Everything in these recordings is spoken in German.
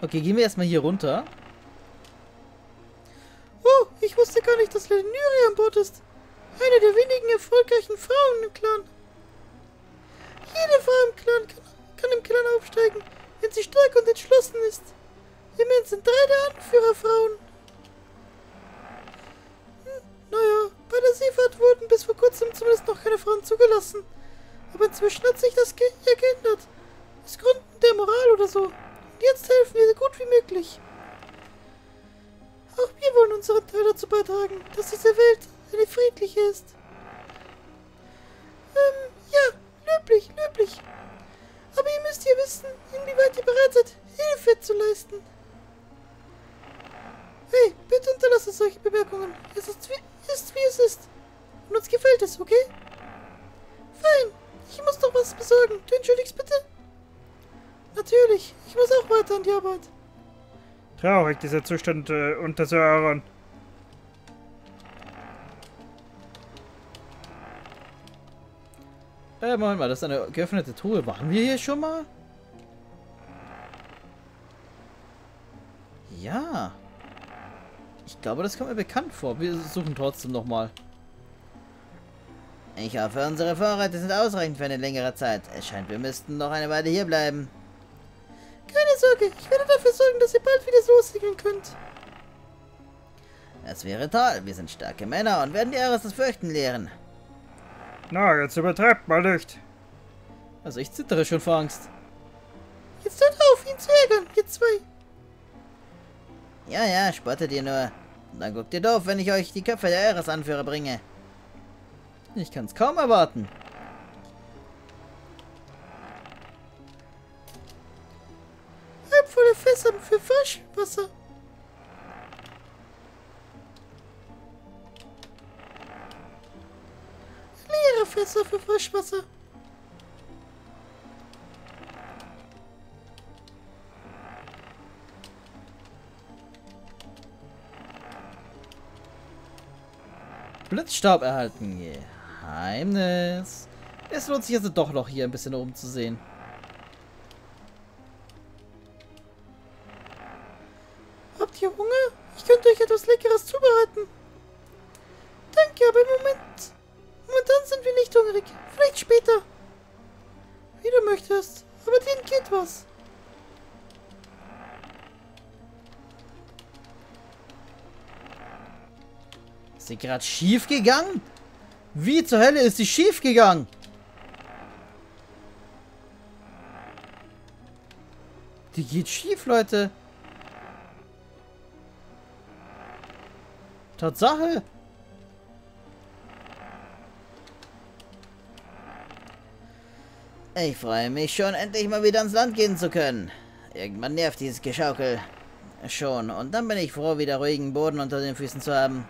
Okay, gehen wir erstmal hier runter. Oh, ich wusste gar nicht, dass Lenuri an Bord ist. Eine der wenigen erfolgreichen Frauen im Clan. Jede Frau im Clan kann, kann im Clan aufsteigen, wenn sie stark und entschlossen ist. Immerhin sind drei der Anführer Frauen. Hm, naja, bei der Seefahrt wurden bis vor kurzem zumindest noch keine Frauen zugelassen. Aber inzwischen hat sich das ge geändert. Aus Gründen der Moral oder so. Und jetzt helfen wir so gut wie möglich. Auch wir wollen unseren Teil dazu beitragen, dass diese Welt eine friedliche ist. Ähm, ja, löblich, löblich. Aber ihr müsst ja wissen, inwieweit ihr bereit seid, Hilfe zu leisten. Hey, bitte unterlasst solche Bemerkungen. Es ist wie, ist, wie es ist. Und uns gefällt es, okay? Fein. Ich muss noch was besorgen. Du entschuldigst bitte? Natürlich. Ich muss auch weiter an die Arbeit. Traurig, dieser Zustand äh, unter Sören. Äh, Moment mal, das ist eine geöffnete Truhe. Waren wir hier schon mal? Ja. Ich glaube, das kommt mir bekannt vor. Wir suchen trotzdem nochmal. Ich hoffe, unsere Vorräte sind ausreichend für eine längere Zeit. Es scheint, wir müssten noch eine Weile hier bleiben. Sorge, ich werde dafür sorgen, dass ihr bald wieder so segeln könnt. Das wäre toll. Wir sind starke Männer und werden die Eures das Fürchten lehren. Na, jetzt übertreibt mal nicht. Also ich zittere schon vor Angst. Jetzt hört auf, ihn zu ärgern, ihr zwei. Ja, ja, spottet ihr nur. Dann guckt ihr doof, wenn ich euch die Köpfe der Eres-Anführer bringe. Ich kann es kaum erwarten. Fässer für Frischwasser. Leere Fässer für Frischwasser. Blitzstab erhalten. Geheimnis. Es lohnt sich also doch noch hier ein bisschen umzusehen. Ist sie gerade schief gegangen? Wie zur Hölle ist sie schief gegangen? Die geht schief, Leute. Tatsache. Ich freue mich schon, endlich mal wieder ans Land gehen zu können. Irgendwann nervt dieses Geschaukel schon. Und dann bin ich froh, wieder ruhigen Boden unter den Füßen zu haben.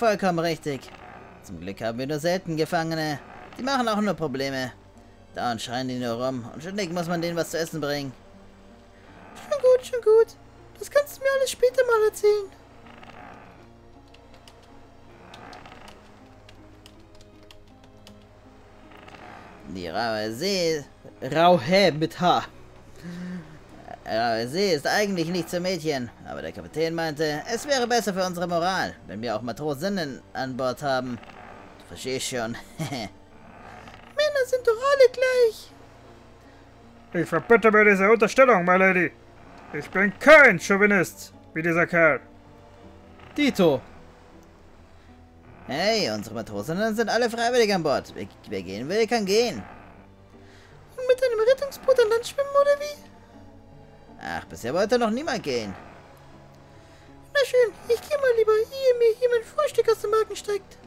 Vollkommen richtig. Zum Glück haben wir nur selten Gefangene. Die machen auch nur Probleme. Dauernd schreien die nur rum und ständig muss man denen was zu essen bringen. Schon gut, schon gut. Das kannst du mir alles später mal erzählen. Die raue See, Rauhä mit H. raue See ist eigentlich nicht zum Mädchen, aber der Kapitän meinte, es wäre besser für unsere Moral, wenn wir auch Matrosinnen an Bord haben. Du verstehst schon. Männer sind doch alle gleich. Ich verbitte mir diese Unterstellung, my lady. Ich bin kein Chauvinist, wie dieser Kerl. Dito. hey, unsere Matrosinnen sind alle freiwillig an Bord. Wer, wer gehen will, kann gehen. Und mit einem Rettungsboot an Land schwimmen oder wie? Ach, bisher wollte noch niemand gehen. Na schön, ich gehe mal lieber, ehe mir hier mein Frühstück aus dem Magen steigt.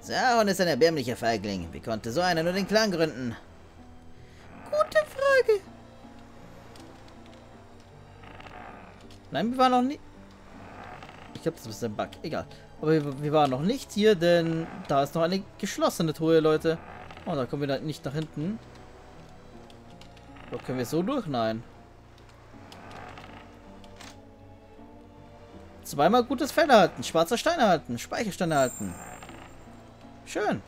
Saron ist ein erbärmlicher Feigling. Wie konnte so einer nur den Clan gründen? Gute Frage. Nein, wir waren noch nicht... Ich glaube, das ist ein Bug. Egal. Aber wir, wir waren noch nicht hier, denn da ist noch eine geschlossene Truhe, Leute. Oh, da kommen wir nicht nach hinten. So, können wir so durch? Nein. Zweimal gutes Fell erhalten, schwarzer Stein erhalten, Speicherstein erhalten. Schön.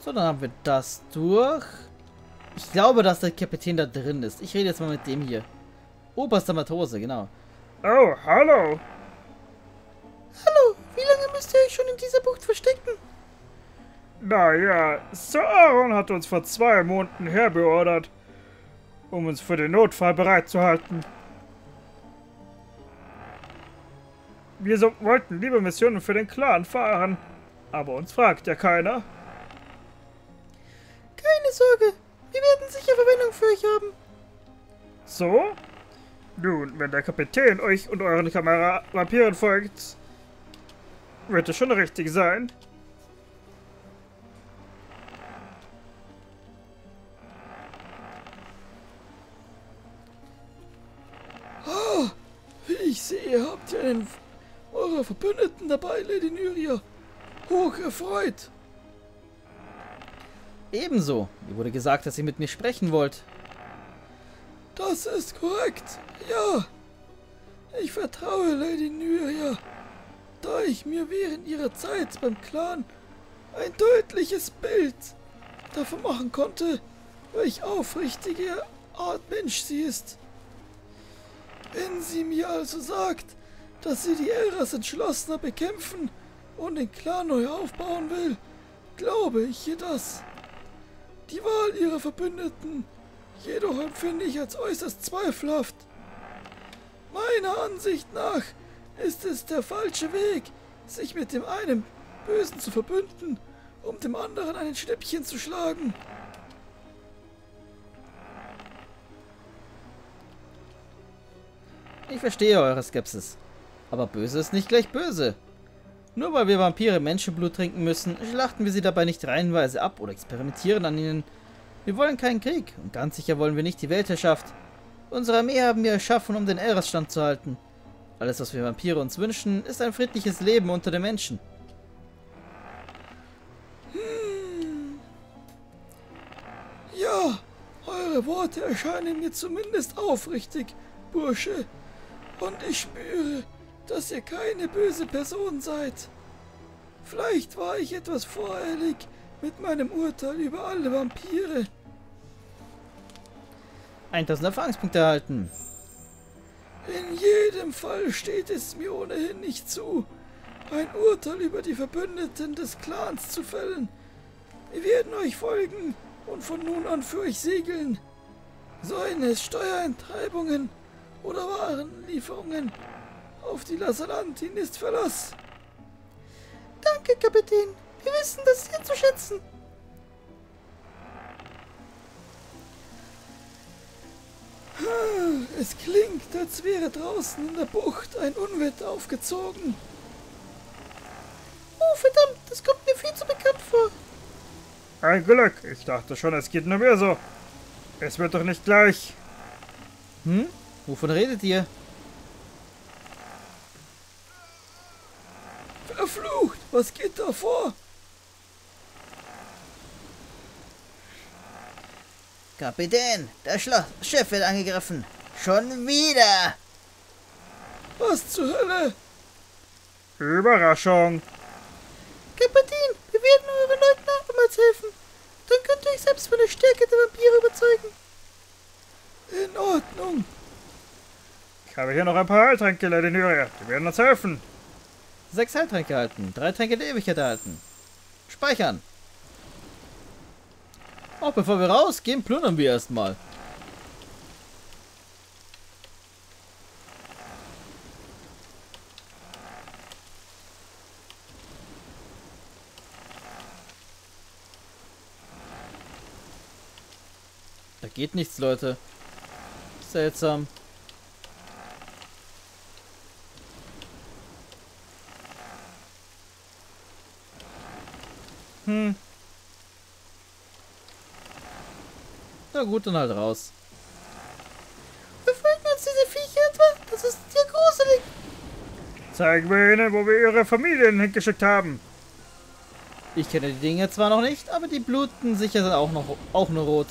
So, dann haben wir das durch. Ich glaube, dass der Kapitän da drin ist. Ich rede jetzt mal mit dem hier. Oberster Matrose, genau. Oh, hallo müsst ihr euch schon in dieser Bucht verstecken? Naja, Sir Aaron hat uns vor zwei Monaten herbeordert, um uns für den Notfall bereit zu halten. Wir so wollten liebe Missionen für den Clan fahren, aber uns fragt ja keiner. Keine Sorge, wir werden sicher Verwendung für euch haben. So? Nun, wenn der Kapitän euch und euren Kamera Vampiren folgt, wird es schon richtig sein. Wie ich sehe, habt ihr einen eurer Verbündeten dabei, Lady Nyria. Hoch erfreut. Ebenso. Mir wurde gesagt, dass ihr mit mir sprechen wollt. Das ist korrekt, ja. Ich vertraue Lady Nyria, da ich mir während ihrer Zeit beim Clan ein deutliches Bild davon machen konnte, welch aufrichtige Art Mensch sie ist. Wenn sie mir also sagt, dass sie die Elras entschlossener bekämpfen und den Clan neu aufbauen will, glaube ich ihr das. Die Wahl ihrer Verbündeten jedoch empfinde ich als äußerst zweifelhaft. Meiner Ansicht nach ist es der falsche Weg, sich mit dem einen Bösen zu verbünden, um dem anderen ein Schnippchen zu schlagen. Ich verstehe eure Skepsis. Aber böse ist nicht gleich böse. Nur weil wir Vampire Menschenblut trinken müssen, schlachten wir sie dabei nicht reihenweise ab oder experimentieren an ihnen. Wir wollen keinen Krieg und ganz sicher wollen wir nicht die Weltherrschaft. Unsere Armee haben wir erschaffen, um den Elras standzuhalten. Alles, was wir Vampire uns wünschen, ist ein friedliches Leben unter den Menschen. Ja, eure Worte erscheinen mir zumindest aufrichtig, Bursche. Und ich spüre, dass ihr keine böse Person seid. Vielleicht war ich etwas voreilig mit meinem Urteil über alle Vampire. 1000 Erfahrungspunkte erhalten. In jedem Fall steht es mir ohnehin nicht zu, ein Urteil über die Verbündeten des Clans zu fällen. Wir werden euch folgen und von nun an für euch segeln. Seien es Steuereintreibungen oder Warenlieferungen. Auf die Lasalantin ist Verlass. Danke, Kapitän. Wir wissen das sehr zu schätzen. Es klingt, als wäre draußen in der Bucht ein Unwetter aufgezogen. Oh, verdammt, das kommt mir viel zu bekannt vor. Ein Glück. Ich dachte schon, es geht nur mir so. Es wird doch nicht gleich. Hm? Wovon redet ihr? Verflucht, was geht da vor? Kapitän, das Schloss Schiff wird angegriffen. Schon wieder. Was zur Hölle? Überraschung. Kapitän, wir werden euren Leuten abermals helfen. Dann könnt ihr euch selbst von der Stärke der Vampire überzeugen. In Ordnung. Ich habe hier noch ein paar Heiltränke, Lady Nyria. Die werden uns helfen. Sechs Heiltränke erhalten, drei Tränke der Ewigkeit erhalten. Speichern. Auch bevor wir rausgehen, plündern wir erstmal. Da geht nichts, Leute. Seltsam. Hm. Gut, dann halt raus. Befreien uns diese Viecher etwa? Das ist ja gruselig. Zeigen wir ihnen, wo wir ihre Familien hingeschickt haben. Ich kenne die Dinge zwar noch nicht, aber die bluten sicher auch noch auch nur rot.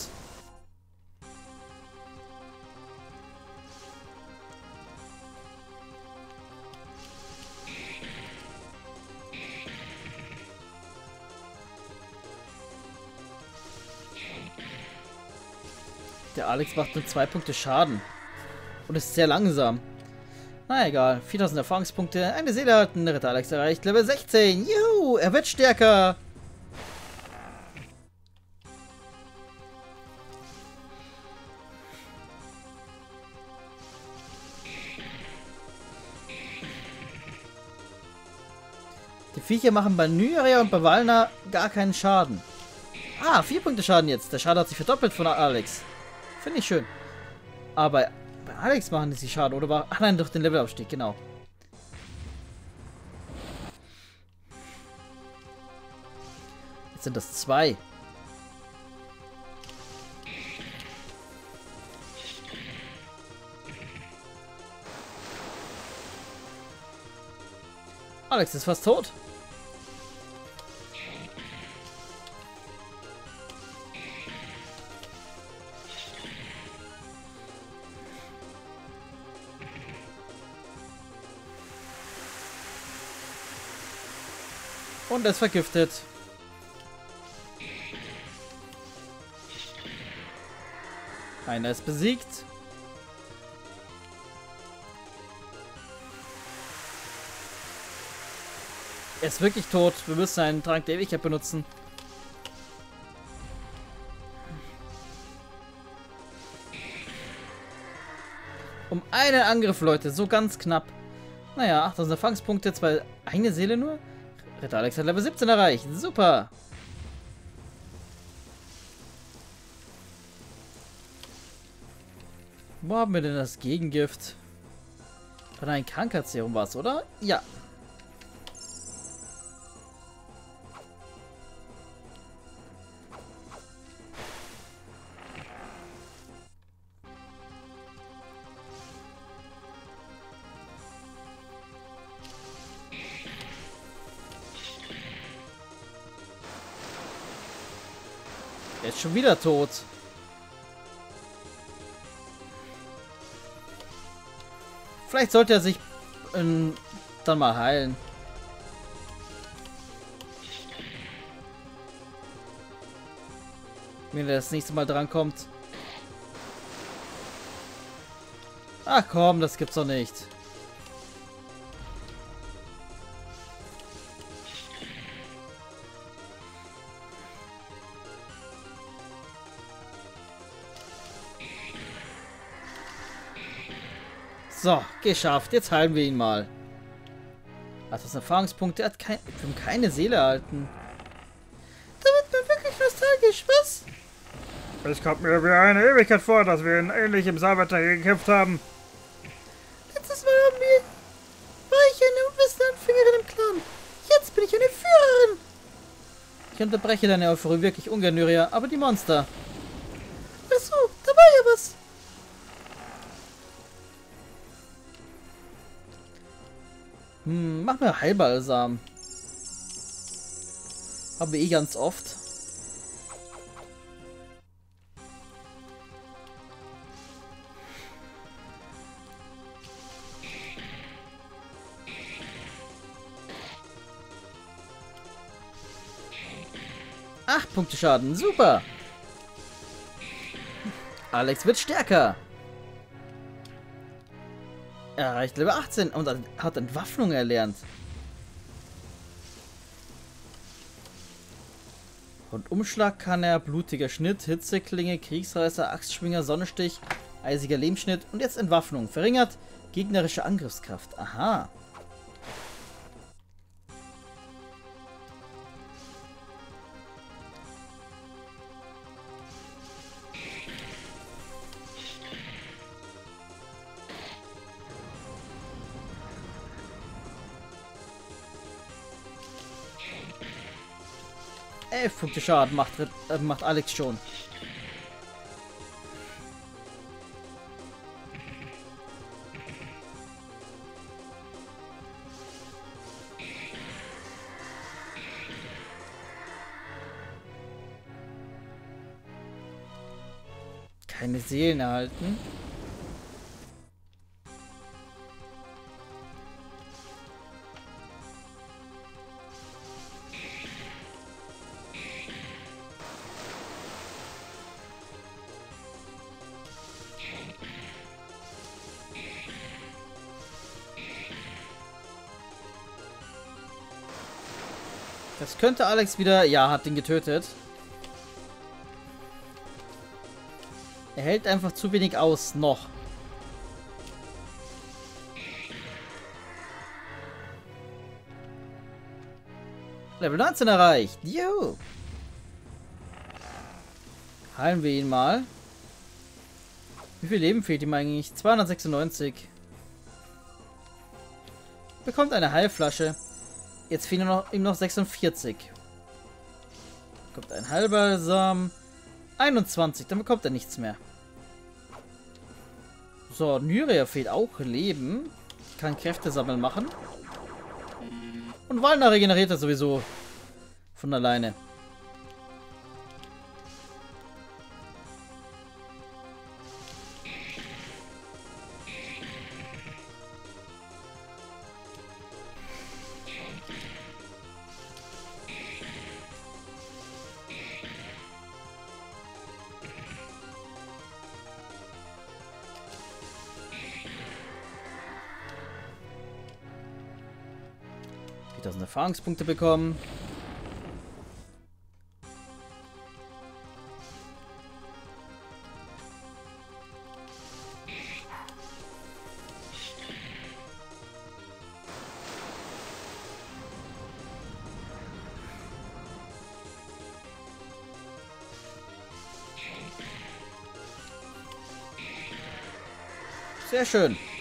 Alex macht nur zwei Punkte Schaden. Und ist sehr langsam. Na egal, 4000 Erfahrungspunkte, eine Seele halten, der Ritter Alex erreicht Level 16. Juhu, er wird stärker. Die Viecher machen bei Nyria und bei Valna gar keinen Schaden. Ah, vier Punkte Schaden jetzt. Der Schaden hat sich verdoppelt von Alex. Finde ich schön. Aber bei Alex machen sie Schaden, oder war... Ach nein, durch den Levelaufstieg, genau. Jetzt sind das zwei. Alex ist fast tot. Und ist vergiftet. Einer ist besiegt. Er ist wirklich tot. Wir müssen einen Trank der Ewigkeit benutzen. Um einen Angriff, Leute. So ganz knapp. Naja, 8000 Erfahrungspunkte, zwei, eine Seele nur. Ritter Alex hat Level 17 erreicht. Super. Wo haben wir denn das Gegengift? Von ein Krankheitsserum war es, oder? Ja. Schon wieder tot. Vielleicht sollte er sich ähm, dann mal heilen. Wenn er das nächste Mal drankommt. Ach komm, das gibt's doch nicht. So, geschafft. Jetzt heilen wir ihn mal. Hat das Erfahrungspunkte? Er hat kein, keine Seele erhalten. Da wird man wirklich nostalgisch, was? Es kommt mir wie eine Ewigkeit vor, dass wir in ähnlichem hier gekämpft haben. Letztes Mal haben wir... war ich eine unwissende Anfängerin im Clan. Jetzt bin ich eine Führerin. Ich unterbreche deine Euphorie wirklich ungern, Nyria, aber die Monster. Hm, mach mir Heilbalsam. Haben wir eh ganz oft. Acht Punkte Schaden, super. Alex wird stärker. Er erreicht Level 18 und hat Entwaffnung erlernt. Und Umschlag kann er blutiger Schnitt, Hitzeklinge, Kriegsreißer, Axtschwinger, Sonnenstich, eisiger Lehmschnitt und jetzt Entwaffnung. Verringert gegnerische Angriffskraft. Aha. Elf Punkte Schaden macht, äh, macht Alex schon. Keine Seelen erhalten. Das könnte Alex wieder... Ja, hat ihn getötet. Er hält einfach zu wenig aus. Noch. Level 19 erreicht. Juhu. Heilen wir ihn mal. Wie viel Leben fehlt ihm eigentlich? 296. Bekommt eine Heilflasche. Jetzt fehlen ihm noch, ihm noch 46. Bekommt ein Heilbalsam. 21. Dann bekommt er nichts mehr. So, Nyria fehlt auch Leben. Kann Kräfte sammeln machen. Und Walner regeneriert er sowieso von alleine. Erfahrungspunkte bekommen. Sehr schön.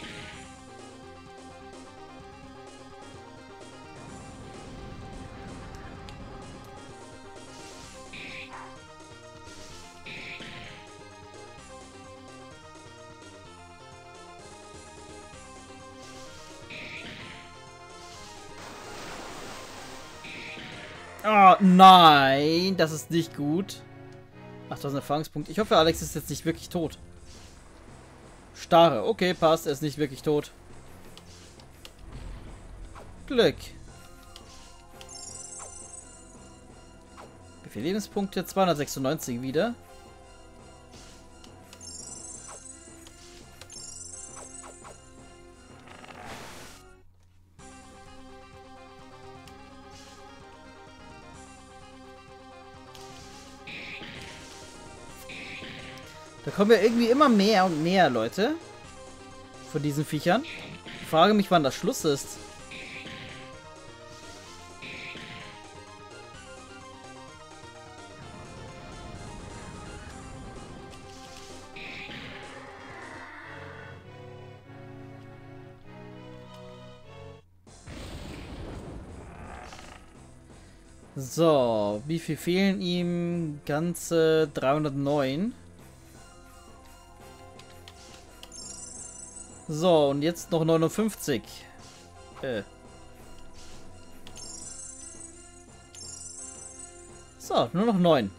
Das ist nicht gut. 8000 Erfahrungspunkte. Ich hoffe, Alex ist jetzt nicht wirklich tot. Starre. Okay, passt. Er ist nicht wirklich tot. Glück. Wie viele Lebenspunkte? 296 wieder. Kommen ja irgendwie immer mehr und mehr Leute. Von diesen Viechern. Ich frage mich, wann das Schluss ist. So, wie viel fehlen ihm? Ganze 309. So, und jetzt noch 59. Äh. So, nur noch 9.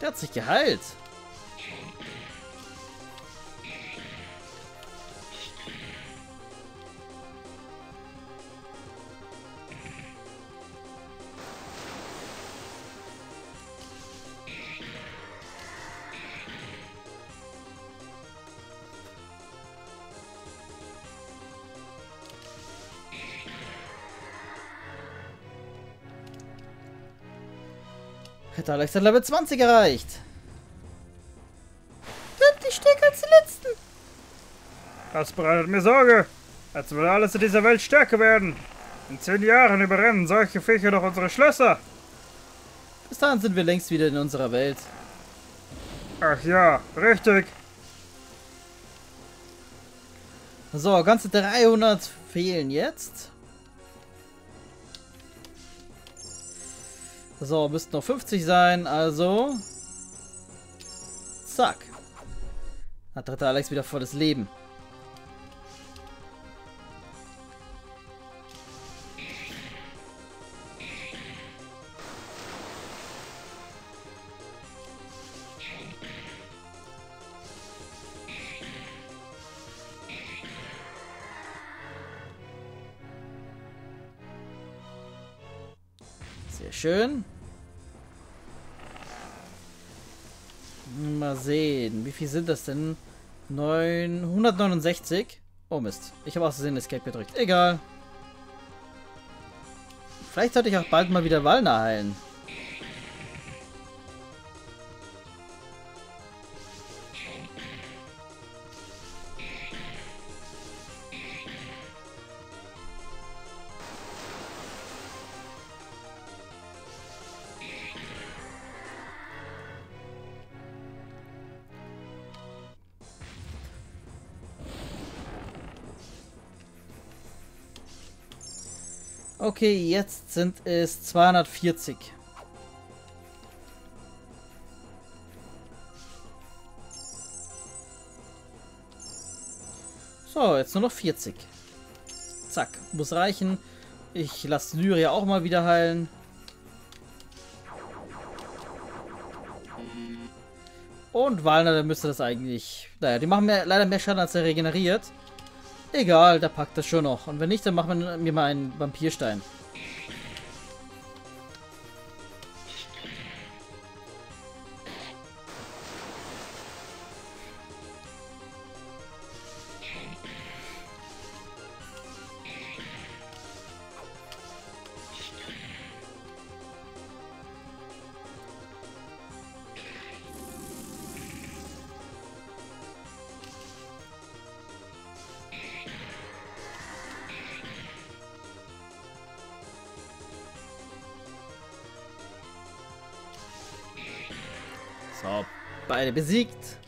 Der hat sich geheilt. Alex hat Level 20 erreicht. Deutlich stärker als die letzten. Das bereitet mir Sorge. Als würde alles in dieser Welt stärker werden. In zehn Jahren überrennen solche Viecher doch unsere Schlösser. Bis dahin sind wir längst wieder in unserer Welt. Ach ja, richtig. So, ganze 300 fehlen jetzt. So, müssten noch 50 sein, also... Zack. Hat dritter Alex wieder volles Leben. Schön. Mal sehen. Wie viel sind das denn? 969. Oh Mist. Ich habe aus Versehen Escape gedrückt. Egal. Vielleicht sollte ich auch bald mal wieder Wallner heilen. Okay, jetzt sind es 240. So, jetzt nur noch 40. Zack, muss reichen. Ich lasse Lyria auch mal wieder heilen. Und Walner, der müsste das eigentlich... Naja, die machen mehr, leider mehr Schaden, als er regeneriert. Egal, da packt das schon noch. Und wenn nicht, dann machen wir mir mal einen Vampirstein. Beide besiegt.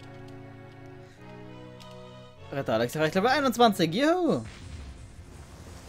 Retter Alex erreicht Level 21. Juhu.